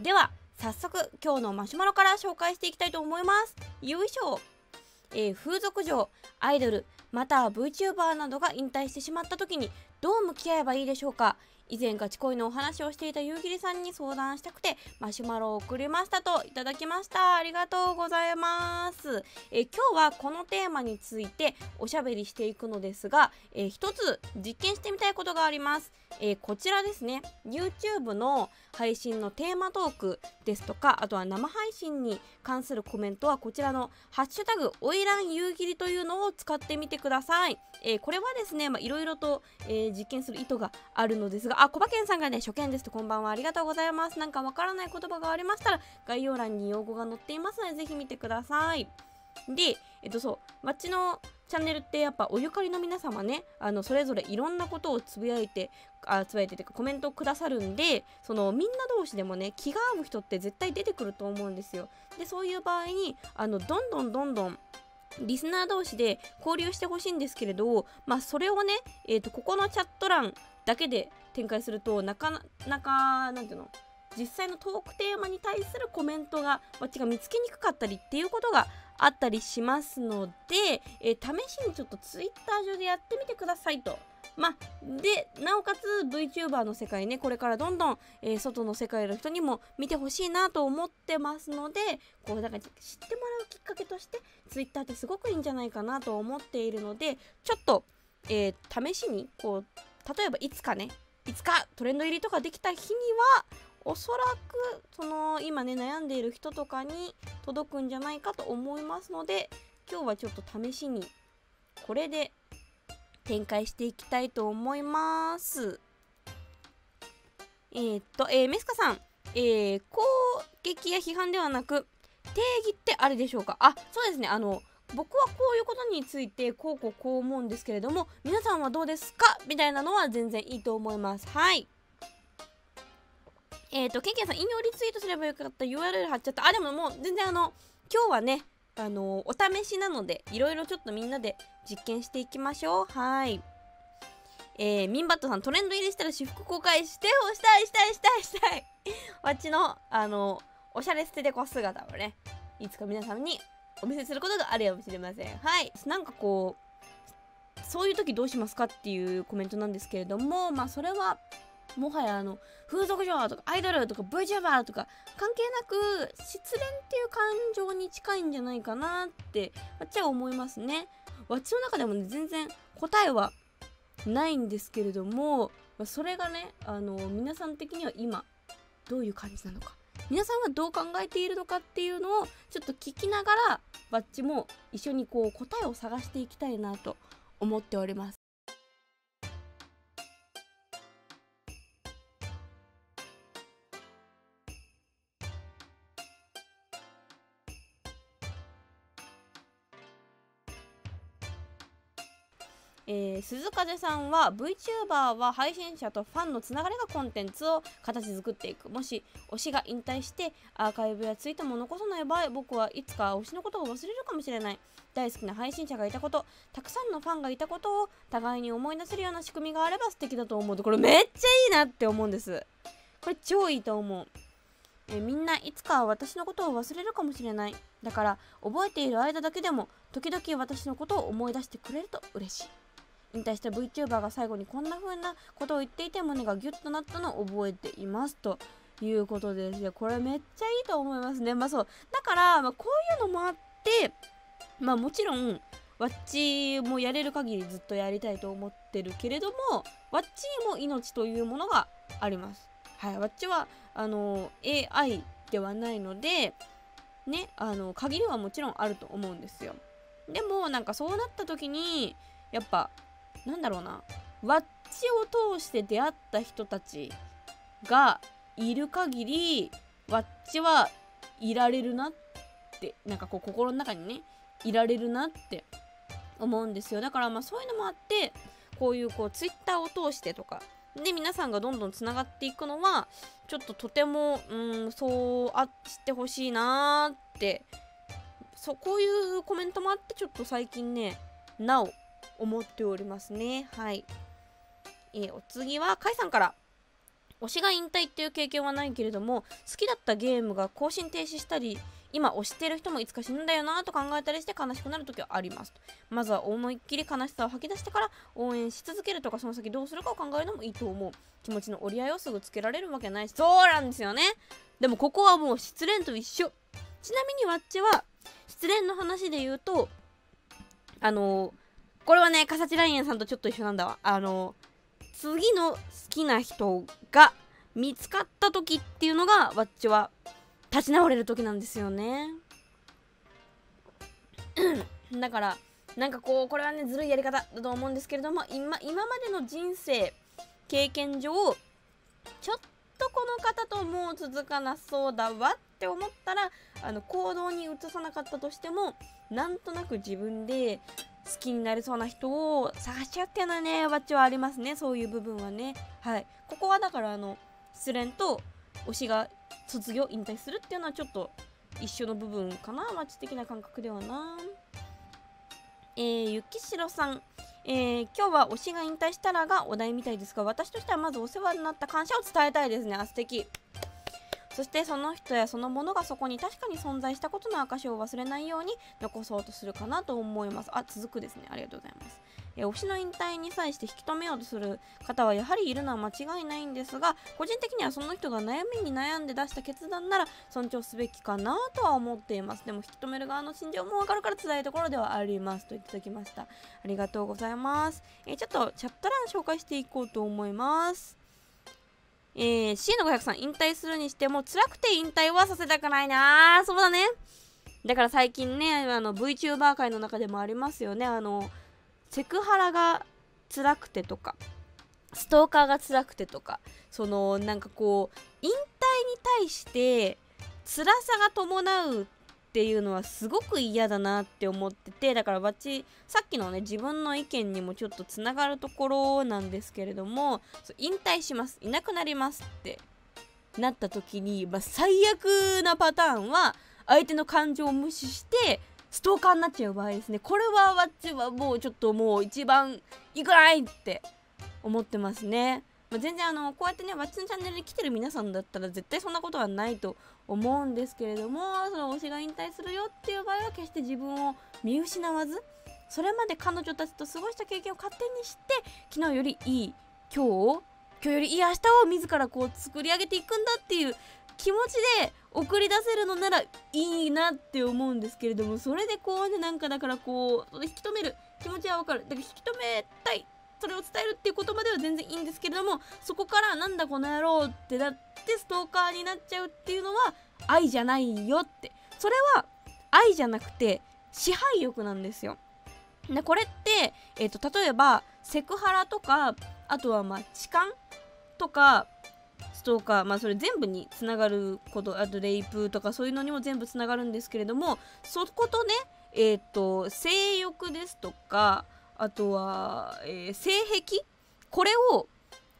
では早速今日のマシュマロから紹介していきたいと思います。よいしょえー、風俗嬢アイドルまたは VTuber などが引退してしまった時にどう向き合えばいいでしょうか？以前ガチ恋のお話をしていた夕霧さんに相談したくてマシュマロを送りましたといただきました。ありがとうございます。え今日はこのテーマについておしゃべりしていくのですが、え一つ実験してみたいことがあります、えこちらですね。YouTube の配信のテーマトークですとかあとは生配信に関するコメントはこちらの「ハッシュタグおいらん夕霧」というのを使ってみてください、えー、これはですねいろいろと、えー、実験する意図があるのですがあコバケンさんがね初見です。とこんばんは。ありがとうございます。なんかわからない言葉がありましたら概要欄に用語が載っていますのでぜひ見てください。でえっとそう町のチャンネルってやっぱおゆかりの皆様ねあのそれぞれいろんなことをつぶやいてあつぶやいててかコメントをくださるんでそのみんな同士でもね気が合う人って絶対出てくると思うんですよ。でそういう場合にあのどんどんどんどんリスナー同士で交流してほしいんですけれど、まあ、それをね、えーと、ここのチャット欄だけで展開するとなかなかなんていうの？実際のトークテーマに対するコメントがわっちが見つけにくかったりっていうことがあったりしますので、えー、試しにちょっと Twitter 上でやってみてくださいと。までなおかつ VTuber の世界ねこれからどんどん、えー、外の世界の人にも見てほしいなと思ってますのでこうだから知ってもらうきっかけとして Twitter ってすごくいいんじゃないかなと思っているのでちょっと、えー、試しにこう例えばいつかねいつかトレンド入りとかできた日にはおそらくその今ね悩んでいる人とかに届くんじゃないかと思いますので今日はちょっと試しにこれで展開していきたいと思います。えー、っと、えー、メスカさん、えー、攻撃や批判ではなく定義ってあれでしょうか？あそうですね。あの僕はこういうことについてこうこうこう思うんですけれども皆さんはどうですか？みたいなのは全然いいと思いますはいえっ、ー、と、ケンケンさん、引用リツイートすればよかった URL 貼っちゃった。あ、でももう全然あの、今日はね、あのお試しなので、いろいろちょっとみんなで実験していきましょう。はい。えー、ミンバットさん、トレンド入りしたら私服公開してほしたいしたいしたいしたい。わっちの、あの、おしゃれ捨ててこ姿をね、いつか皆さんにお見せすることがあるやもしれません。はい。なんかこう、そういう時どうしますかっていうコメントなんですけれども、まあそれは、もはやあの風俗嬢とかアイドルとか VTuber とか関係なく失恋っていう感情に近いんじゃないかなってわっちは思いますね。わっちの中でもね全然答えはないんですけれどもそれがねあの皆さん的には今どういう感じなのか皆さんはどう考えているのかっていうのをちょっと聞きながらバッチも一緒にこう答えを探していきたいなと思っております。えー、鈴風さんは VTuber は配信者とファンのつながりがコンテンツを形作っていく。もし推しが引退してアーカイブやツイートも残さない場合僕はいつか推しのことを忘れるかもしれない。大好きな配信者がいたことたくさんのファンがいたことを互いに思い出せるような仕組みがあれば素敵だと思う。とこれめっちゃいいなって思うんです。これ超いいと思う。えみんないつか私のことを忘れるかもしれない。だから覚えている間だけでも時々私のことを思い出してくれると嬉しい。引退した VTuber が最後にこんな風なことを言っていて胸がギュッとなったのを覚えていますということですこれめっちゃいいと思いますね。まあそう。だから、まあ、こういうのもあってまあもちろんワッチもやれる限りずっとやりたいと思ってるけれどもワッチも命というものがあります。はい。ワッチはあの AI ではないのでねあの限りはもちろんあると思うんですよ。でもなんかそうなった時にやっぱなんだろうな。ワッチを通して出会った人たちがいる限りワッチはいられるなってなんかこう心の中にねいられるなって思うんですよ。だからまあそういうのもあってこういうこうツイッターを通してとかで皆さんがどんどんつながっていくのはちょっととてもうんそうあってほしいなーってそこういうコメントもあってちょっと最近ねなお思っておりますね。はい、えー、お次は甲斐さんから。推しが引退っていう経験はないけれども好きだったゲームが更新停止したり今推してる人もいつか死ぬんだよなと考えたりして悲しくなる時はありますまずは思いっきり悲しさを吐き出してから応援し続けるとかその先どうするかを考えるのもいいと思う。気持ちの折り合いをすぐつけられるわけない。しそうなんですよね。でもここはもう失恋と一緒。ちなみにわっちは失恋の話で言うとあのこれはねカサチライエンさんとちょっと一緒なんだわ。あの次の好きな人が見つかった時っていうのがわっちは立ち直れる時なんですよね。だからなんかこうこれはねずるいやり方だと思うんですけれども今今までの人生経験上ちょっとこの方ともう続かなそうだわって思ったらあの行動に移さなかったとしてもなんとなく自分で好きになれそうな人を探しちゃうっていうのはねわっちはありますね。そういう部分はね。はい。ここはだからあの失恋と推しが卒業引退するっていうのはちょっと一緒の部分かな。マッチ的な感覚ではな。えー、ゆきしろさん。えー、今日は推しが引退したらがお題みたいですが私としてはまずお世話になった感謝を伝えたいですね。あ素敵。そしてその人やそのものがそこに確かに存在したことの証を忘れないように残そうとするかなと思います。あ続くですね。ありがとうございます。え推しの引退に際して引き止めようとする方はやはりいるのは間違いないんですが個人的にはその人が悩みに悩んで出した決断なら尊重すべきかなとは思っています。でも引き止める側の心情もわかるから辛いところではありますといただきました。ありがとうございます、え、ちょっとチャット欄紹介していこうと思います。えー、C の500さん引退するにしても辛くて引退はさせたくないな。そうだね。だから最近ねあの VTuber 界の中でもありますよね。あのセクハラが辛くてとかストーカーが辛くてとかそのなんかこう引退に対して辛さが伴うっていうのはすごく嫌だなって思っててだからバチさっきのね自分の意見にもちょっとつながるところなんですけれども引退します。いなくなりますってなった時に、まあ、最悪なパターンは相手の感情を無視してストーカーになっちゃう場合ですね。これはわっちはもうちょっともう一番いくないって思ってますね。まあ、全然あのこうやってねわっちのチャンネルに来てる皆さんだったら絶対そんなことはないと思うんですけれどもその推しが引退するよっていう場合は決して自分を見失わずそれまで彼女たちと過ごした経験を勝手にして昨日よりいい今日を今日よりいい明日を自らこう作り上げていくんだっていう気持ちで送り出せるのならいいなって思うんですけれどもそれでこうねなんかだからこう引き止める気持ちはわかる。だから引き止めたいそれを伝えるっていう言葉では全然いいんですけれどもそこからなんだこの野郎ってなってストーカーになっちゃうっていうのは愛じゃないよって。それは愛じゃなくて支配欲なんですよ。でこれって、えーと、例えばセクハラとかあとはまあ痴漢とかストーカーまあそれ全部につながることあとレイプとかそういうのにも全部つながるんですけれどもそことねえっ、ー、と性欲ですとかあとは、えー、性癖？これを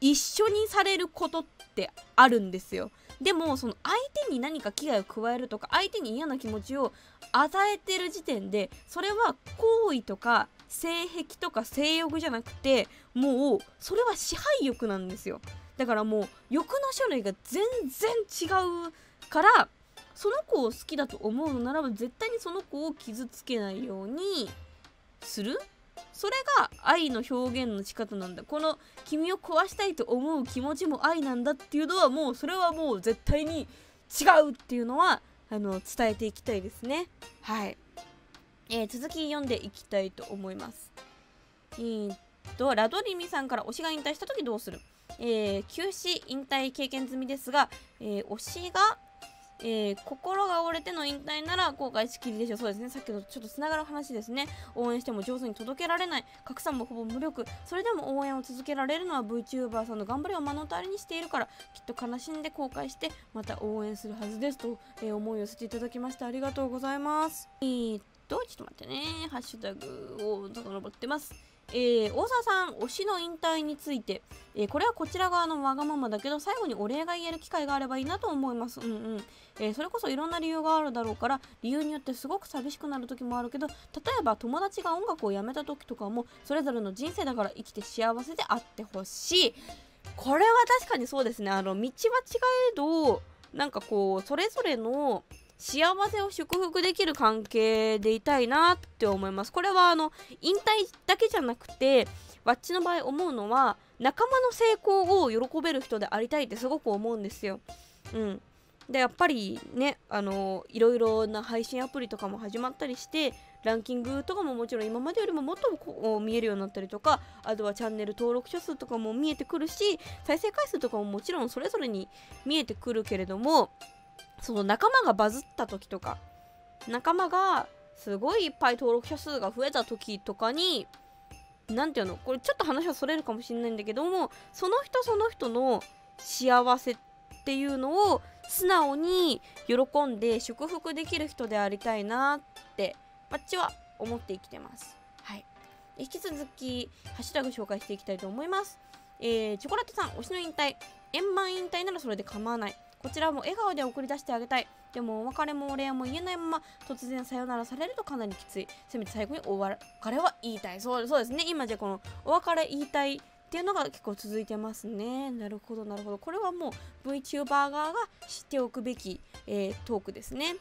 一緒にされることってあるんですよ。でもその相手に何か危害を加えるとか相手に嫌な気持ちを与えてる時点でそれは行為とか性癖とか性欲じゃなくてもうそれは支配欲なんですよ。だからもう欲の種類が全然違うからその子を好きだと思うのならば絶対にその子を傷つけないようにする。それが愛の表現の仕方なんだこの君を壊したいと思う気持ちも愛なんだっていうのはもうそれはもう絶対に違うっていうのはあの伝えていきたいですね。はい、えー、続き読んでいきたいと思います。えー、っとラドリミさんから推しが引退した時どうする？えー、休止引退経験済みですが、えー、推しがえー、心が折れての引退なら後悔しきりでしょう。そうですね。さっきのちょっとつながる話ですね。応援しても上手に届けられない。拡散もほぼ無力。それでも応援を続けられるのは VTuber さんの頑張りを目の当たりにしているから。きっと悲しんで後悔してまた応援するはずですと、えー、思いを寄せていただきましてありがとうございます。えー、っとちょっと待ってね。ハッシュタグを遡ってます。えー、大沢さん推しの引退について、えー、これはこちら側のわがままだけど最後にお礼が言える機会があればいいなと思います。うんうん。えー、それこそいろんな理由があるだろうから理由によってすごく寂しくなる時もあるけど例えば友達が音楽をやめた時とかもそれぞれの人生だから生きて幸せであってほしい。これは確かにそうですね。あの道は違えどなんかこうそれぞれの幸せを祝福できる関係でいたいなって思いますこれはあの引退だけじゃなくてわっちの場合思うのは仲間の成功を喜べる人でありたいってすごく思うんですよ。うん、でやっぱりねあのいろいろな配信アプリとかも始まったりしてランキングとかももちろん今までよりももっと見えるようになったりとかあとはチャンネル登録者数とかも見えてくるし再生回数とかももちろんそれぞれに見えてくるけれどもその仲間がバズった時とか仲間がすごいいっぱい登録者数が増えた時とかに何て言うの？これちょっと話はそれるかもしれないんだけどもその人その人の幸せっていうのを素直に喜んで祝福できる人でありたいなってバッチは思って生きてます。はい。引き続き、ハッシュタグ紹介していきたいと思います。えー、チョコラテさん、推しの引退。円満引退ならそれで構わない。こちらも笑顔で送り出してあげたい。でもお別れもお礼も言えないまま突然さよならされるとかなりきつい。せめて最後にお別れは言いたい。そうそうですね。今じゃこのお別れ言いたいっていうのが結構続いてますね。なるほど、なるほど。これはもう VTuber 側が知っておくべき、えー、トークですね。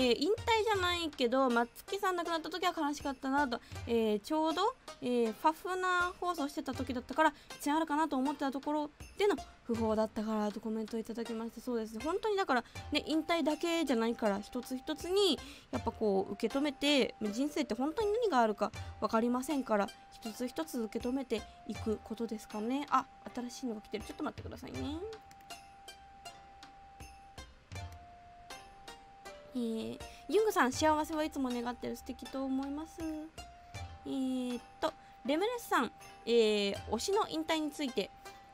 えー、引退じゃないけど松木さん亡くなった時は悲しかったなと、えー、ちょうど、えー、ファフナー放送してた時だったから一応あるかなと思ってたところでの不法だったからとコメントいただきましてそうですね。本当にだからね引退だけじゃないから一つ一つにやっぱこう受け止めて人生って本当に何があるか分かりませんから一つ一つ受け止めていくことですかね。あ新しいのが来てる。ちょっと待ってくださいね。えー、ユングさん、幸せはいつも願ってる素敵と思います。えー、っと、レムレスさん、えー、推しの引退について、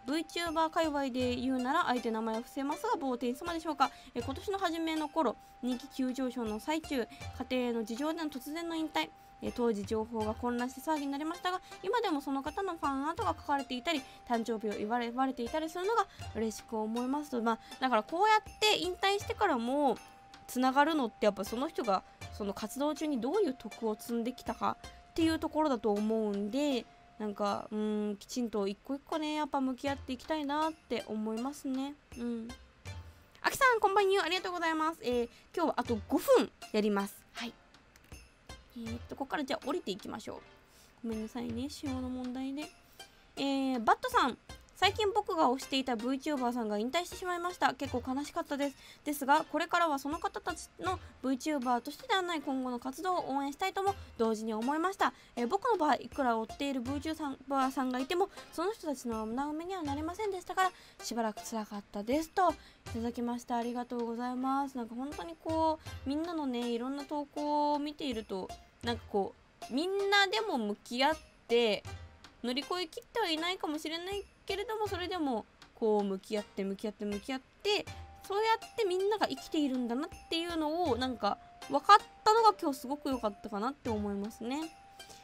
VTuber 界隈で言うなら相手名前は伏せますが某天様でしょうか、え今年の初めの頃人気急上昇の最中家庭の事情での突然の引退。え当時情報が混乱して騒ぎになりましたが今でもその方のファンアートが書かれていたり誕生日を言われていたりするのが嬉しく思います。と、まあ、だからこうやって引退してからもつながるのってやっぱその人がその活動中にどういう徳を積んできたかっていうところだと思うんでなんかうんきちんと一個一個ねやっぱ向き合っていきたいなって思いますね。うん。あきさんこんばんはありがとうございます、えー、今日はあと5分やります。はい。えー、っとここからじゃあ降りていきましょう。ごめんなさいね仕様の問題で。えー、バットさん最近僕が推していた VTuber さんが引退してしまいました。結構悲しかったです。ですがこれからはその方たちの VTuber としてではない今後の活動を応援したいとも同時に思いました、えー、僕の場合いくら追っている VTuber さんがいてもその人たちの穴埋めにはなりませんでしたからしばらく辛かったですといただきました。ありがとうございます。なんか本当にこうみんなのねいろんな投稿を見ているとなんかこうみんなでも向き合って乗り越えきってはいないかもしれないけれどもそれでもこう向き合って向き合って向き合ってそうやってみんなが生きているんだなっていうのをなんか分かったのが今日すごく良かったかなって思いますね。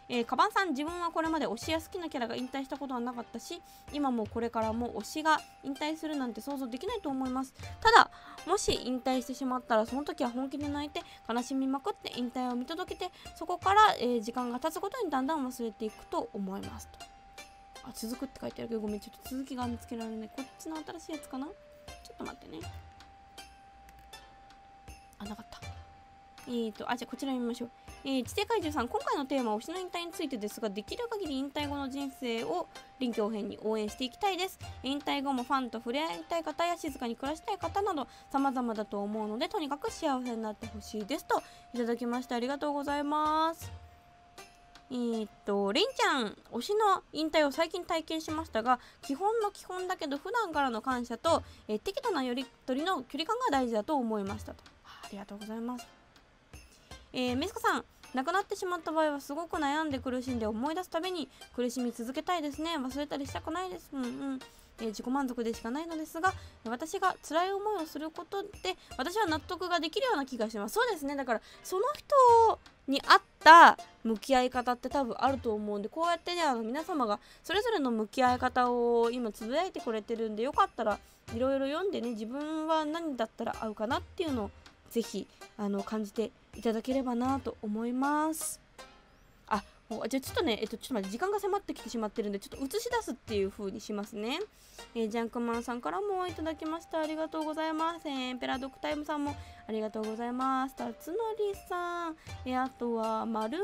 えー、カバンさん自分はこれまで推しや好きなキャラが引退したことはなかったし今もこれからも推しが引退するなんて想像できないと思いますただもし引退してしまったらその時は本気で泣いて悲しみまくって引退を見届けてそこから、えー、時間が経つごとにだんだん忘れていくと思いますとあ続くって書いてあるけどごめんちょっと続きが見つけられない。こっちの新しいやつかな？ちょっと待ってね。あなかった。えーとあじゃあこちら見ましょう。えー、知性怪獣さん、今回のテーマは推しの引退についてですが、できる限り引退後の人生を臨機応変に応援していきたいです。引退後もファンと触れ合いたい方や静かに暮らしたい方など様々だと思うので、とにかく幸せになってほしいですといただきましてありがとうございます。えー、っと、りんちゃん、推しの引退を最近体験しましたが、基本の基本だけど、普段からの感謝と、えー、適度なやり取りの距離感が大事だと思いましたと。ありがとうございます。えー、メスコさん、亡くなってしまった場合はすごく悩んで苦しんで思い出すたびに苦しみ続けたいですね。忘れたりしたくないです。うんうん。えー、自己満足でしかないのですが私が辛い思いをすることで私は納得ができるような気がします。そうですね。だからその人に合った向き合い方って多分あると思うんでこうやってねあの皆様がそれぞれの向き合い方を今つぶやいてくれてるんでよかったらいろいろ読んでね自分は何だったら合うかなっていうのをぜひあの感じていただければなと思いますあじゃあちょっとね、えっと、ちょっと待って、時間が迫ってきてしまってるんで、ちょっと映し出すっていう風にしますね。えー、ジャンクマンさんからもいただきました。ありがとうございます。えー、ペラドクタイムさんもありがとうございます。たつのりさん、えー、あとは、マルーン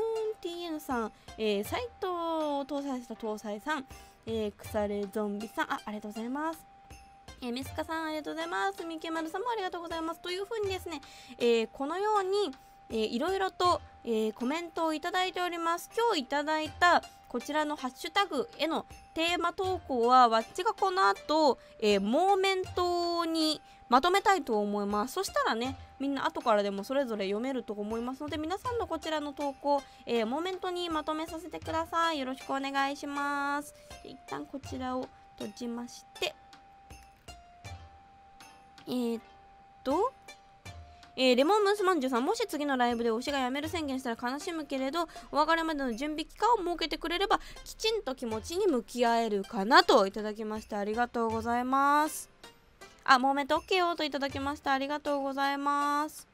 TN さん、えー、サイトを搭載した搭載さん、えー、腐れゾンビさん、あ、ありがとうございます。えー、ミスカさんありがとうございます。みけまるさんもありがとうございます。というふうにですね、えー、このように、えー、いろいろと、えー、コメントをいただいております。今日いただいたこちらのハッシュタグへのテーマ投稿は、わっちがこの後、えー、モーメントにまとめたいと思います。そしたらね、みんな後からでもそれぞれ読めると思いますので、皆さんのこちらの投稿、えー、モーメントにまとめさせてください。よろしくお願いします。一旦こちらを閉じまして、えー、っと、えー、レモンムースまんじゅうさんもし次のライブで推しが辞める宣言したら悲しむけれどお別れまでの準備期間を設けてくれればきちんと気持ちに向き合えるかなといただきましてありがとうございます。あモーメント OK よといただきましてありがとうございます。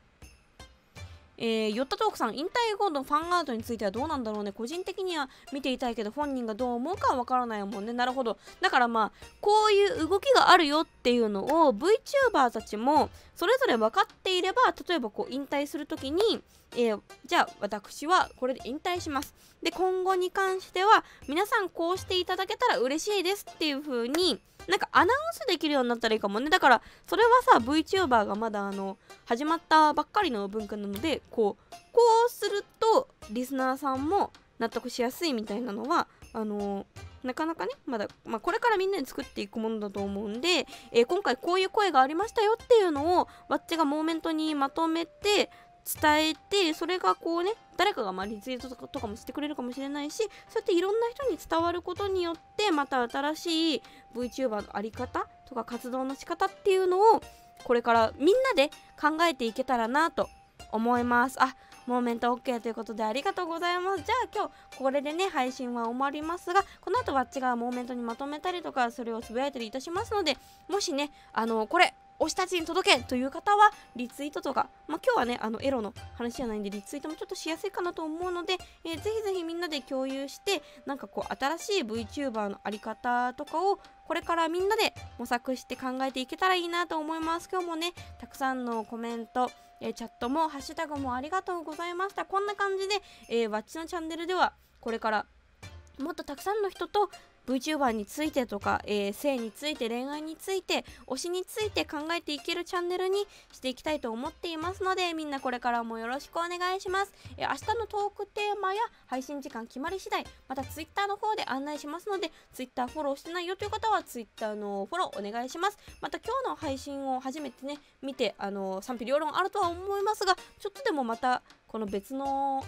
えー、ヨッタトークさん、引退後のファンアートについてはどうなんだろうね。個人的には見ていたいけど、本人がどう思うかはわからないもんね。なるほど。だからまあ、こういう動きがあるよっていうのを VTuber たちもそれぞれ分かっていれば、例えばこう引退するときに、えー、じゃあ私はこれで引退します。で、今後に関しては、皆さんこうしていただけたら嬉しいですっていう風に、なんかアナウンスできるようになったらいいかもね。だから、それはさ、VTuber がまだあの、始まったばっかりの文化なので、こう、こうすると、リスナーさんも納得しやすいみたいなのは、あのなかなかね、まだ、まあ、これからみんなで作っていくものだと思うんで、えー、今回こういう声がありましたよっていうのを、わっちがモーメントにまとめて、伝えてそれがこうね誰かがまリツイートとかもしてくれるかもしれないしそうやっていろんな人に伝わることによってまた新しい VTuber の在り方とか活動の仕方っていうのをこれからみんなで考えていけたらなと思います。あモーメント OK ということでありがとうございます。じゃあ今日これでね配信は終わりますがこの後は違うモーメントにまとめたりとかそれをつぶやいたりいたしますのでもしねあのこれ推したちに届けという方はリツイートとか、まあ、今日はねあのエロの話じゃないんでリツイートもちょっとしやすいかなと思うので、えー、ぜひぜひみんなで共有してなんかこう新しい VTuber のあり方とかをこれからみんなで模索して考えていけたらいいなと思います。今日もねたくさんのコメントえチャットもハッシュタグもありがとうございました。こんな感じで、えー、わっちのチャンネルではこれからもっとたくさんの人と VTuber についてとか、えー、性について恋愛について推しについて考えていけるチャンネルにしていきたいと思っていますのでみんなこれからもよろしくお願いします、えー、明日のトークテーマや配信時間決まり次第また Twitter の方で案内しますので Twitter フォローしてないよという方は Twitter のフォローお願いします。また今日の配信を初めてね見てあの賛否両論あるとは思いますがちょっとでもまたこの別の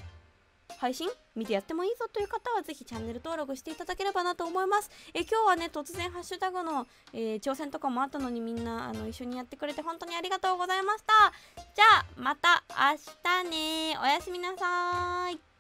配信？見てやってもいいぞという方はぜひチャンネル登録していただければなと思います。え今日はね、突然ハッシュタグの、えー、挑戦とかもあったのにみんなあの一緒にやってくれて本当にありがとうございました。じゃあ、また明日ねおやすみなさい。